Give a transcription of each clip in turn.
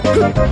complete!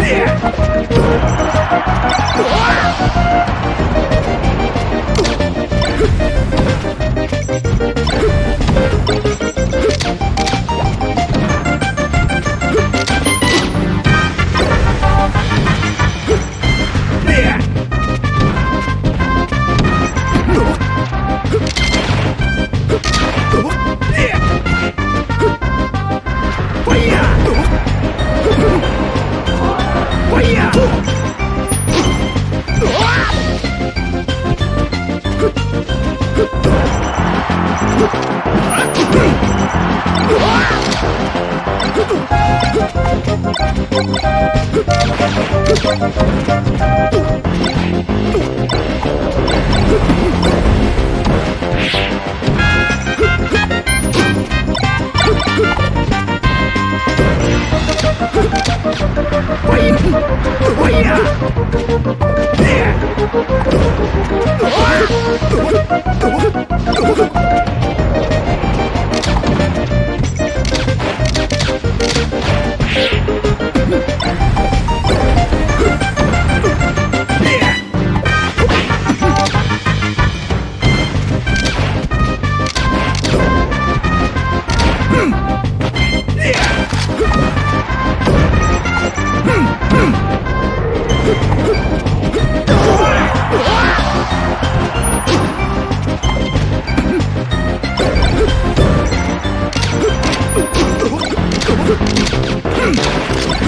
Yeah! Wait! Wait!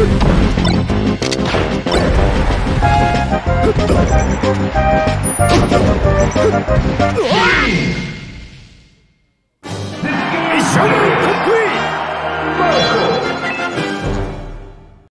Show me!